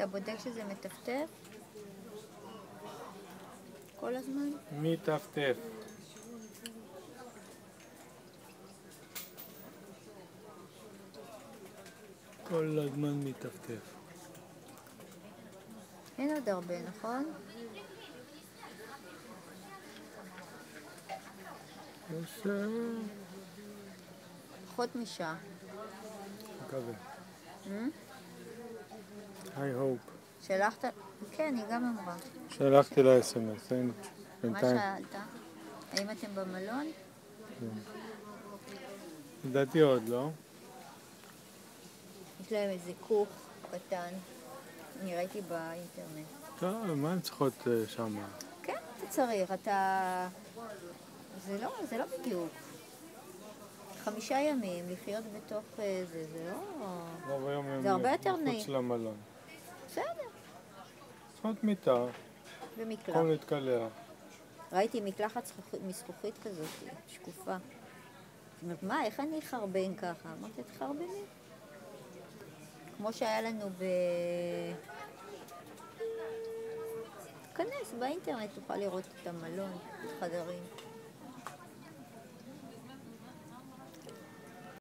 אתה בודק שזה מטפטף? כל הזמן? מטפטף. כל הזמן מטפטף. אין עוד הרבה, נכון? אה, פחות משעה. מקווה. I hope. שלחת? כן, היא גם אמרה. שלחתי לה אס.אם.אס, אין מה. שאלת? האם אתם במלון? לדעתי עוד לא. יש להם איזה כוך קטן. אני ראיתי באינטרנט. טוב, מה הן צריכות אה, שם? כן, אתה צריך, אתה... זה לא, זה לא בדיוק. חמישה ימים לחיות בתוך אה, זה, זה לא... זה הרבה יותר נעים. למלון. בסדר, צריכות מיטה, ומקלחת. במקום להתקלח. ראיתי מקלחת זכוכית- מזכוכית כזאת, שקופה. זאת אומרת, מה, איך אני אחרבן ככה? אמרתי, תחרבני. כמו שהיה לנו ב... תיכנס באינטרנט, תוכל לראות את המלון, את החדרים.